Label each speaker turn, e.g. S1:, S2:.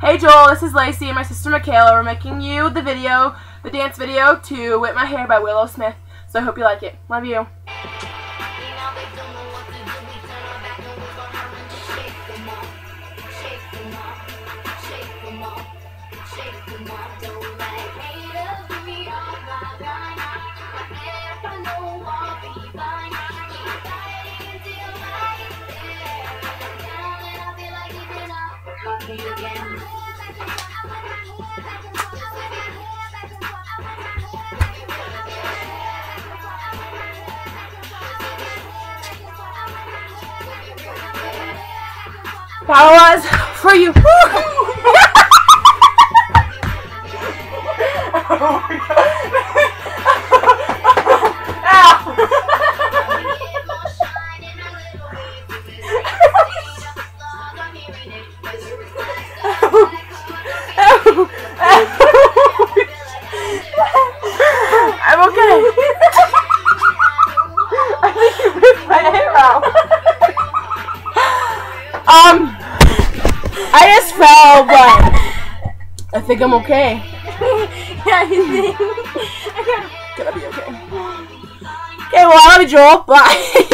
S1: Hey Joel, this is Lacey and my sister Makayla. We're making you the video, the dance video to Whip My Hair by Willow Smith. So I hope you like it. Love you. That was for you. Oh I'm okay. I think you ripped my hair out. um, I just fell, but I think I'm okay.
S2: yeah, you think?
S1: Gonna be okay. Okay, well, I love you, Joel. Bye.